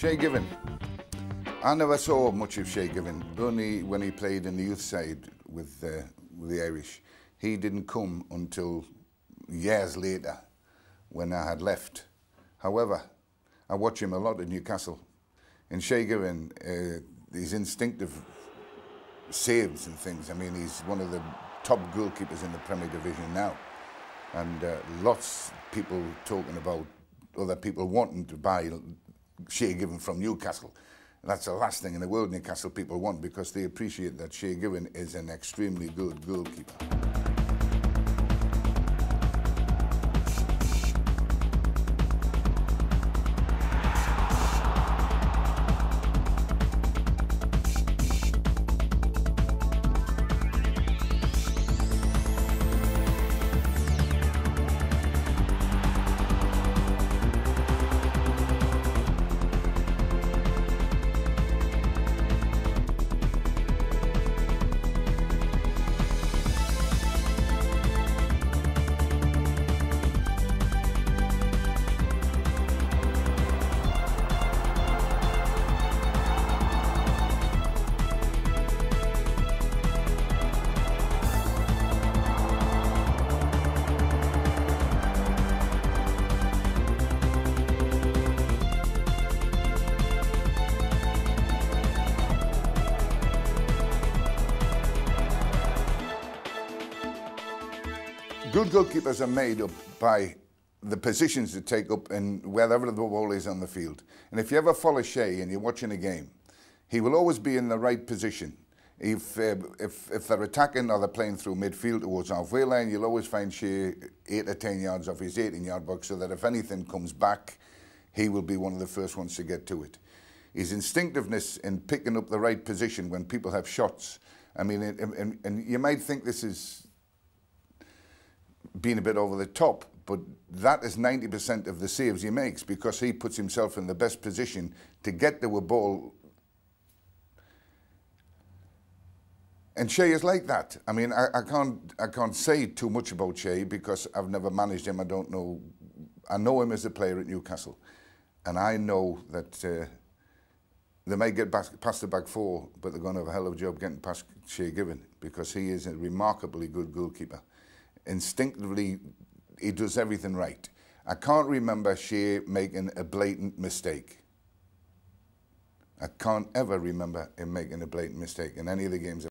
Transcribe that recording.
Shay Given. I never saw much of Shay Given, only when he played in the youth side with, uh, with the Irish. He didn't come until years later when I had left. However, I watch him a lot at Newcastle. And Shay Given, uh, his instinctive saves and things, I mean, he's one of the top goalkeepers in the Premier Division now. And uh, lots of people talking about other people wanting to buy Shay Given from Newcastle. That's the last thing in the world Newcastle people want because they appreciate that Shay Given is an extremely good goalkeeper. Good goalkeepers are made up by the positions they take up and wherever the ball is on the field. And if you ever follow Shay and you're watching a game, he will always be in the right position. If, uh, if, if they're attacking or they're playing through midfield towards halfway line, you'll always find Shay 8 or 10 yards off his 18 yard box so that if anything comes back, he will be one of the first ones to get to it. His instinctiveness in picking up the right position when people have shots. I mean, and, and you might think this is being a bit over the top, but that is 90% of the saves he makes because he puts himself in the best position to get to a ball. And Shay is like that. I mean, I, I can't I can't say too much about Shay because I've never managed him. I don't know. I know him as a player at Newcastle, and I know that uh, they may get back, past the back four, but they're going to have a hell of a job getting past Shay Given because he is a remarkably good goalkeeper instinctively, he does everything right. I can't remember Shay making a blatant mistake. I can't ever remember him making a blatant mistake in any of the games.